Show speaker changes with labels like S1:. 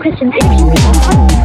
S1: Christian, you